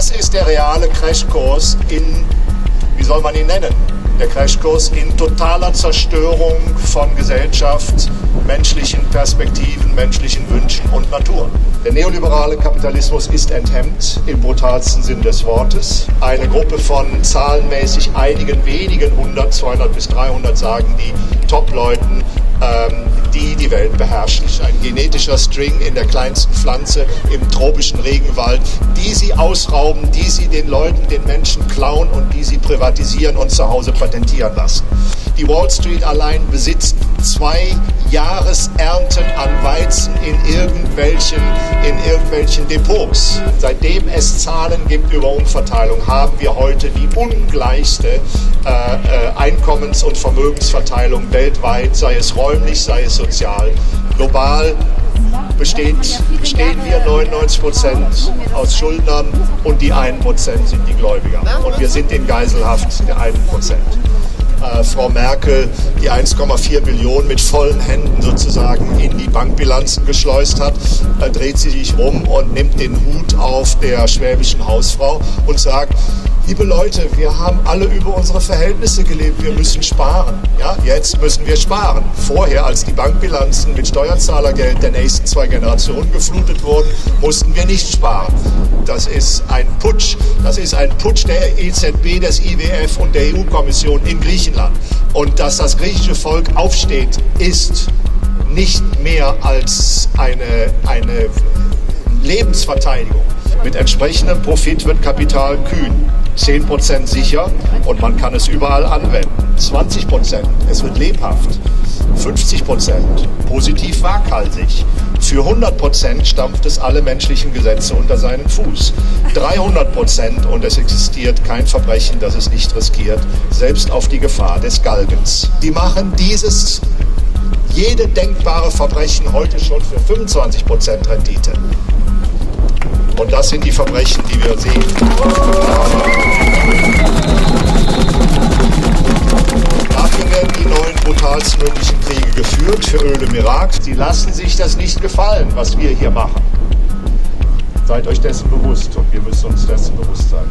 Das ist der reale Crashkurs in, wie soll man ihn nennen? Der Crashkurs in totaler Zerstörung von Gesellschaft, menschlichen Perspektiven, menschlichen Wünschen und Natur. Der neoliberale Kapitalismus ist enthemmt im brutalsten Sinn des Wortes. Eine Gruppe von zahlenmäßig einigen wenigen 100, 200 bis 300 sagen die Top-Leuten, die die Welt beherrschen. Ein genetischer String in der kleinsten Pflanze im tropischen Regenwald, die sie ausrauben, die sie den Leuten, den Menschen klauen und die sie privatisieren und zu Hause patentieren lassen. Die Wall Street allein besitzt zwei Jahresernten an Weizen in irgendwelchen, in irgendwelchen Depots. Seitdem es Zahlen gibt über Umverteilung, haben wir heute die ungleichste äh, äh, Einkommens- und Vermögensverteilung weltweit, sei es räumlich, sei es sozial. Global besteht, bestehen wir 99 Prozent aus Schuldnern und die 1 Prozent sind die Gläubiger. Und wir sind in Geiselhaft der 1 Prozent äh, Frau Merkel die 1,4 Billionen mit vollen Händen sozusagen in die Bankbilanzen geschleust hat, äh, dreht sie sich um und nimmt den Hut auf der schwäbischen Hausfrau und sagt, liebe Leute, wir haben alle über unsere Verhältnisse gelebt, wir müssen sparen. Ja, jetzt müssen wir sparen. Vorher, als die Bankbilanzen mit Steuerzahlergeld der nächsten zwei Generationen geflutet wurden, mussten wir nicht sparen. Das ist ein Putsch. Das ist ein Putsch der EZB, des IWF und der EU-Kommission in Griechenland. Und dass das griechische Volk aufsteht, ist nicht mehr als eine, eine Lebensverteidigung. Mit entsprechendem Profit wird Kapital kühn. 10% sicher und man kann es überall anwenden. 20%, es wird lebhaft. 50% positiv waghalsig. Für 100% stampft es alle menschlichen Gesetze unter seinen Fuß. 300% und es existiert kein Verbrechen, das es nicht riskiert, selbst auf die Gefahr des Galgens. Die machen dieses jede denkbare Verbrechen heute schon für 25% Rendite. Und das sind die Verbrechen, die wir sehen. Brutalstmöglichen Kriege geführt für Öl im Irak. Sie lassen sich das nicht gefallen, was wir hier machen. Seid euch dessen bewusst und wir müssen uns dessen bewusst sein.